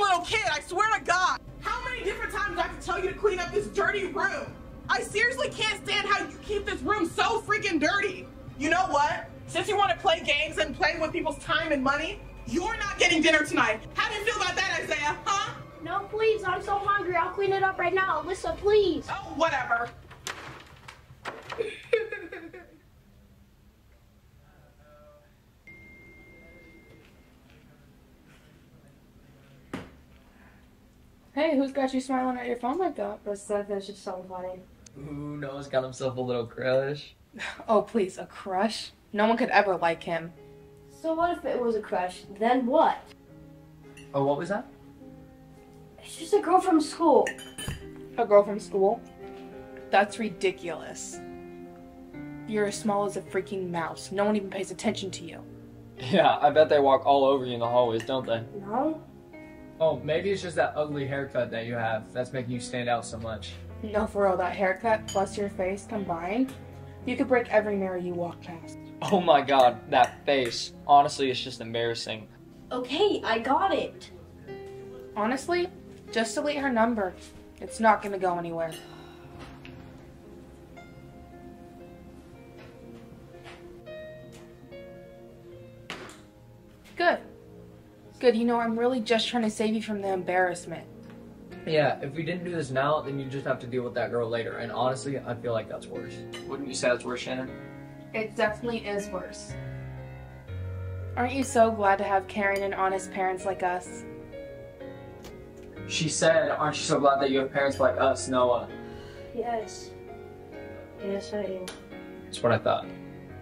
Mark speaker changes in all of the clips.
Speaker 1: little kid, I swear to God. How many different times do I have to tell you to clean up this dirty room? I seriously can't stand how you keep this room so freaking dirty. You know what? Since you want to play games and play with people's time and money, you're not getting dinner tonight. How do you feel about that, Isaiah? Huh?
Speaker 2: No, please, I'm so hungry. I'll clean it up right now. Alyssa, please.
Speaker 1: Oh, whatever.
Speaker 3: Hey, who's got you smiling at your phone like that?
Speaker 2: That's that's just so funny.
Speaker 4: Who knows? Got himself a little crush.
Speaker 3: Oh, please, a crush? No one could ever like him.
Speaker 2: So what if it was a crush? Then what?
Speaker 4: Oh, what was that?
Speaker 2: It's just a girl from school.
Speaker 3: A girl from school? That's ridiculous. You're as small as a freaking mouse. No one even pays attention to you.
Speaker 4: Yeah, I bet they walk all over you in the hallways, don't they?
Speaker 2: No?
Speaker 4: Oh, maybe it's just that ugly haircut that you have that's making you stand out so much.
Speaker 3: No, for real, that haircut plus your face combined, you could break every mirror you walk past.
Speaker 4: Oh my god, that face. Honestly, it's just embarrassing.
Speaker 2: Okay, I got it.
Speaker 3: Honestly, just delete her number. It's not gonna go anywhere. Good, you know, I'm really just trying to save you from the embarrassment.
Speaker 4: Yeah, if we didn't do this now, then you just have to deal with that girl later. And honestly, I feel like that's worse. Wouldn't you say that's worse, Shannon?
Speaker 3: It definitely is worse. Aren't you so glad to have caring and honest parents like us?
Speaker 4: She said, Aren't you so glad that you have parents like us, Noah?
Speaker 2: Yes. Yes, I am.
Speaker 4: That's what I thought.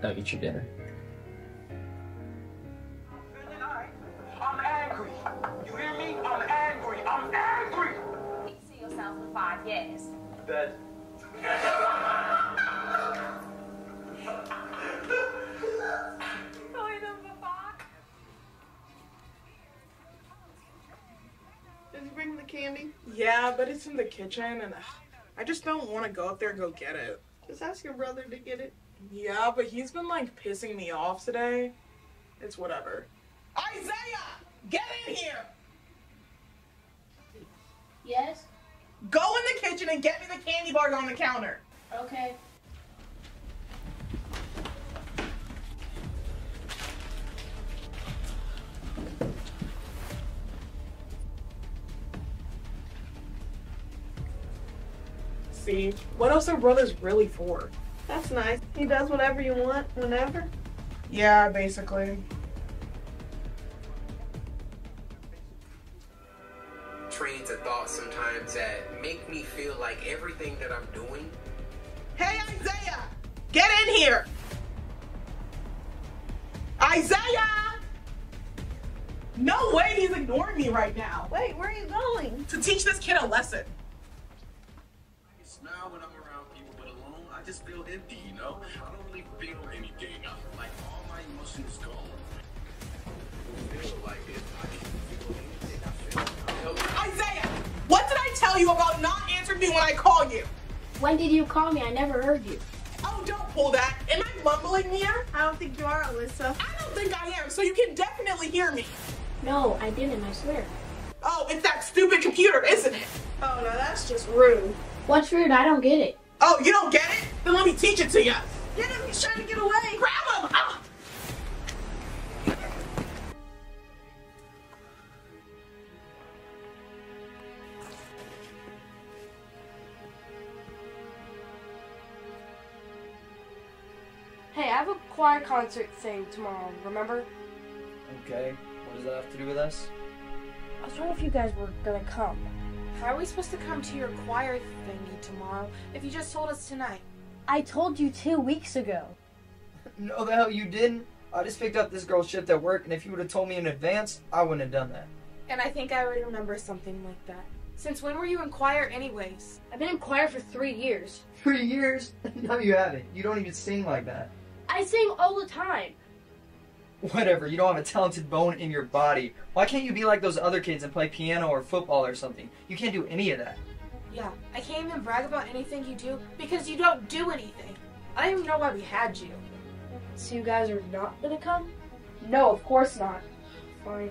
Speaker 4: Now eat your dinner.
Speaker 5: Bed.
Speaker 1: Did you bring the candy? Yeah, but it's in the kitchen, and uh, I just don't want to go up there and go get it.
Speaker 6: Just ask your brother to get it.
Speaker 1: Yeah, but he's been like pissing me off today. It's whatever. Isaiah, get in here. Kitchen and get me the candy bars on the counter.
Speaker 2: Okay.
Speaker 1: See, what else are brothers really for?
Speaker 6: That's nice. He does whatever you want, whenever.
Speaker 1: Yeah, basically.
Speaker 7: Trains of thought sometimes that make me feel like everything that I'm doing
Speaker 1: Hey, Isaiah, get in here. Isaiah! No way he's ignoring me right now.
Speaker 6: Wait, where are you going?
Speaker 1: To teach this kid a lesson.
Speaker 7: I can smile when I'm around people, but alone, I just feel empty, you know? I don't really feel anything.
Speaker 1: Tell you about not answering me when I call you?
Speaker 2: When did you call me? I never heard you.
Speaker 1: Oh, don't pull that. Am I mumbling here?
Speaker 6: I don't think you are, Alyssa.
Speaker 1: I don't think I am, so you can definitely hear me.
Speaker 2: No, I didn't, I swear.
Speaker 1: Oh, it's that stupid computer, isn't it?
Speaker 6: Oh, no, that's just rude.
Speaker 2: What's rude? I don't get it.
Speaker 1: Oh, you don't get it? Then let me teach it to you.
Speaker 6: Get him, he's trying to get away.
Speaker 1: Grab
Speaker 3: have a choir concert thing tomorrow, remember?
Speaker 4: Okay, what does that have to do with us?
Speaker 3: I was wondering if you guys were gonna come. How are we supposed to come to your choir thingy tomorrow if you just told us tonight?
Speaker 2: I told you two weeks ago.
Speaker 4: No, the hell you didn't. I just picked up this girl's shift at work, and if you would have told me in advance, I wouldn't have done that.
Speaker 3: And I think I would remember something like that. Since when were you in choir anyways?
Speaker 2: I've been in choir for three years.
Speaker 4: Three years? No, you haven't. You don't even sing like that.
Speaker 2: I sing all the time.
Speaker 4: Whatever, you don't have a talented bone in your body. Why can't you be like those other kids and play piano or football or something? You can't do any of that.
Speaker 3: Yeah, I can't even brag about anything you do because you don't do anything. I don't even know why we had you.
Speaker 2: So you guys are not gonna come?
Speaker 3: No, of course not.
Speaker 2: Fine.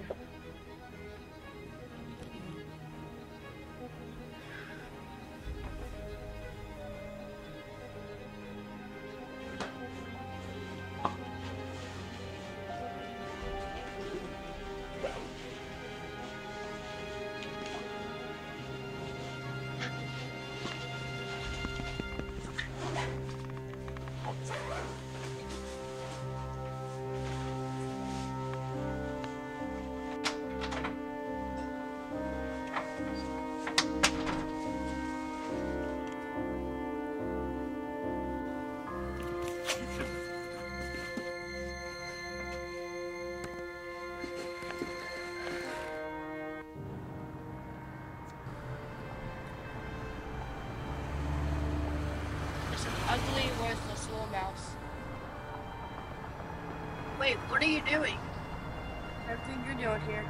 Speaker 2: ugly with a slow mouse.
Speaker 8: Wait, what are you doing?
Speaker 2: Everything you're doing here.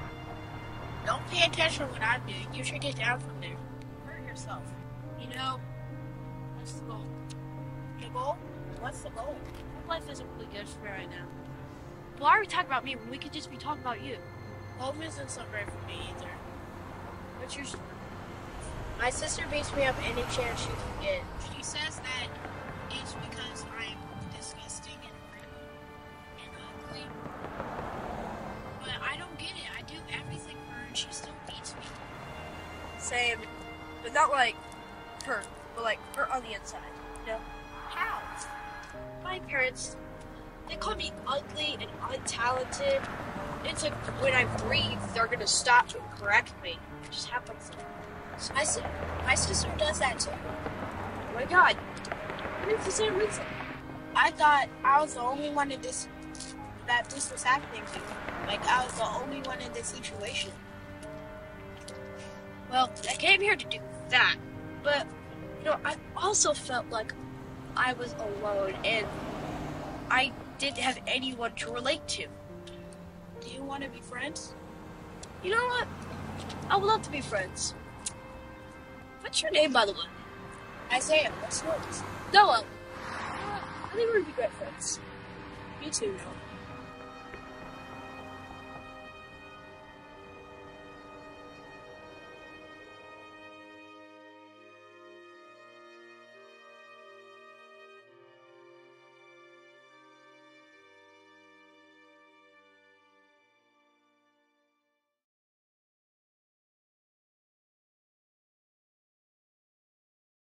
Speaker 8: Don't pay attention to what I'm doing. You should get down from there. Hurt yourself. You know, what's the goal? The goal? What's the goal? Life isn't really good for me right now.
Speaker 2: Why are we talking about me when we could just be talking about you?
Speaker 8: Home isn't so great for me either.
Speaker 2: What's your story?
Speaker 8: My sister beats me up any chance she can get. She says that
Speaker 2: same, but not like her, but like her on the inside. You know?
Speaker 8: How?
Speaker 2: My parents, they call me ugly and untalented. It's like when I breathe, they're gonna stop to correct me. It just happens.
Speaker 8: My, si- my sister does that too.
Speaker 2: Oh my god. It's the same reason.
Speaker 8: I thought I was the only one in this that this was happening to. Like I was the only one in this situation.
Speaker 2: Well, I came here to do that, but you know, I also felt like I was alone and I didn't have anyone to relate to.
Speaker 8: Do you want to be friends?
Speaker 2: You know what? I would love to be friends. What's your name, by the way?
Speaker 8: Isaiah, what's yours?
Speaker 2: Noah. I think we're going to be great friends.
Speaker 8: Me too, Noah.